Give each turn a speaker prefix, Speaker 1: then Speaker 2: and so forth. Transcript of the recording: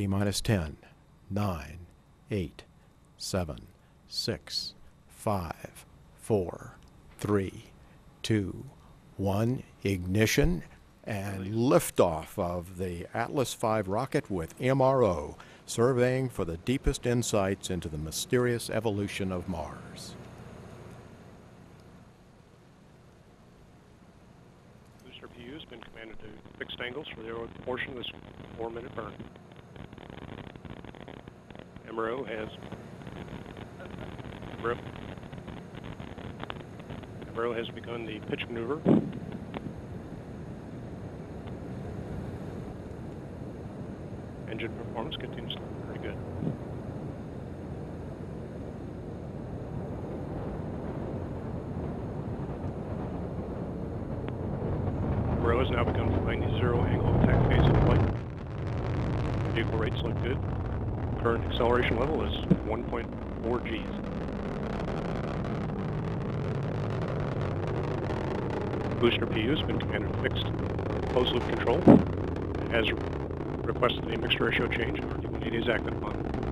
Speaker 1: T minus 10, 9, 8, 7, 6, 5, 4, 3, 2, 1. Ignition and liftoff of the Atlas V rocket with MRO, surveying for the deepest insights into the mysterious evolution of Mars.
Speaker 2: Booster PU has been commanded to fixed angles for the portion of this four-minute burn. MRO has MRO, MRO has begun the pitch maneuver. Engine performance continues to look pretty good. MRO has now begun flying the zero angle attack phase of flight. Vehicle rates look good. Current acceleration level is 1.4 Gs. Booster PU has been commanded fixed closed loop control. It has requested a mixed ratio change. RD-180 is acted upon.